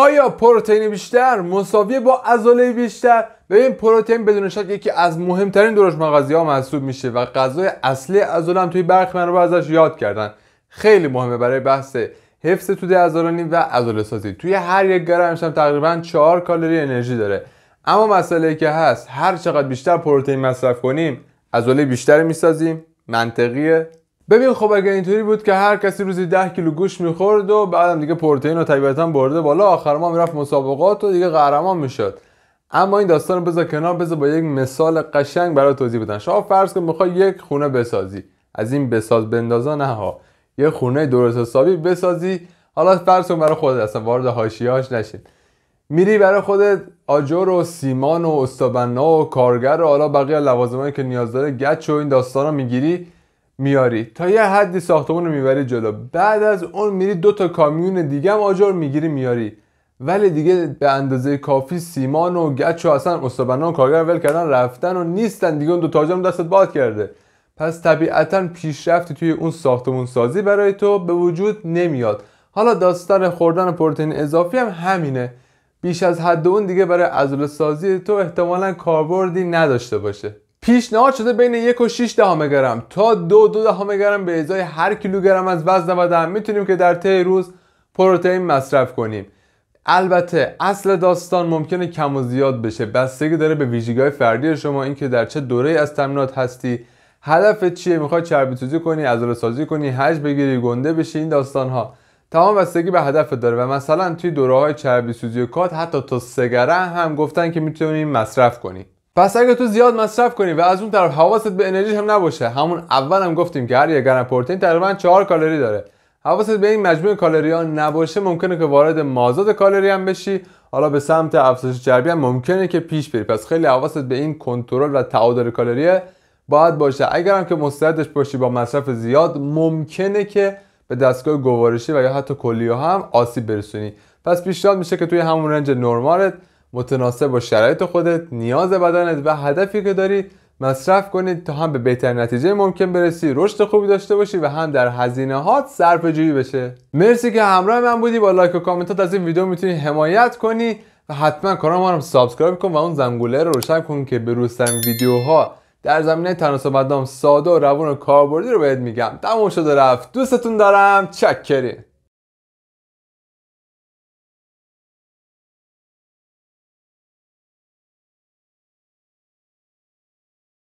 آیا پروتئین بیشتر مساوی با عضله بیشتر؟ این پروتئین بدون شک یکی از مهمترین درش مغازی ها محسوب میشه و غذای اصلی عضله هم توی برخی منابع ازش یاد کردن. خیلی مهمه برای بحث حفظ توده عضلانی و عضله سازی. توی هر یک گرمش هم تقریبا 4 کالری انرژی داره. اما مسئله که هست هر چقدر بیشتر پروتئین مصرف کنیم عضله بیشتری می‌سازیم منطقیه. ببین خب اگه اینطوری بود که هر کسی روزی 10 کیلو گوشت می‌خورد و بعدم دیگه پروتئین رو طبیعتا برده بالا آخر ما می‌رفت مسابقات و دیگه قهرمان می‌شد. اما این داستان رو بذار کنار بذار با یک مثال قشنگ برای توضیح بدن شما فرض کن می‌خوای یک خونه بسازی. از این بساز بندازا نه ها. یه خونه درست حسابی بسازی. حالا فرض کن برای خودت اصلا وارد حاشیه‌اش نشین. میری برای خودت آجر و سیمان و استابنا و کارگر و حالا بقیه لوازمایی که نیاز داره گچ و این داستانا می‌گیری. میاری. تا یه حدی ساختمون رو می‌بری جلو. بعد از اون میری دو تا کامیون دیگه هم آجر می‌گیری میاری. ولی دیگه به اندازه کافی سیمان و گچ و اصلا استابنا و کارگر ول کردن رفتن و نیستن دیگه. اون دو تا دستت باد کرده. پس طبیعتا پیشرفتی توی اون ساختمون سازی برای تو به وجود نمیاد. حالا داستان خوردن پروتئین اضافی هم همینه. بیش از حد اون دیگه برای عضله سازی تو احتمالا کاربردی نداشته باشه. پیشنهاد شده بین یک و 6 دهم گرم. تا دو دو دهم گرم به ازای هر کیلوگرم از وزن بدن می‌تونیم که در طی روز پروتئین مصرف کنیم. البته اصل داستان ممکنه کم و زیاد بشه. بستگی داره به ویژگی‌های فردی شما اینکه در چه دوره از تمرینات هستی هدفت چیه می‌خوای چربی سوزی کنی عضله سازی کنی حج بگیری گنده بشی این داستان ها تمام بستگی به هدف داره و مثلا توی دوره های چربی سوزی و کات حتی تا سگره هم گفتن که می‌تونی مصرف کنی پس اگه تو زیاد مصرف کنی و از اون طرف حواست به انرژی هم نباشه همون اول هم گفتیم که هر یک گرم پروتئین تقریبا 4 کالری داره. حواست به این مجموع کالری ها نباشه ممکنه که وارد مازاد کالری هم بشی. حالا به سمت افزایش چربی هم ممکنه که پیش بری. پس خیلی حواست به این کنترل و تعادل کالری باید باشه. اگرم که مستعدش باشی با مصرف زیاد ممکنه که به دستگاه گوارشی و یا حتی کلیه هم آسیب برسونی. پس پیشنهاد میشه که توی همون range نرمالت متناسب با شرایط خودت نیاز بدنت و هدفی که داری مصرف کنید تا هم به بهترین نتیجه ممکن برسی رشد خوبی داشته باشی و هم در هزینه هات صرف جویی بشه. مرسی که همراه من بودی. با like و کامنتات از این ویدیو می‌تونی حمایت کنی و حتما کانال ما رو subscribe کن و اون زنگوله رو روشن کن که به ویدیوها در زمینه تناسب اندام ساده و روون و کاربردی رو بهت میگم. تموم شده رفت. دوستتون دارم. چاکریم.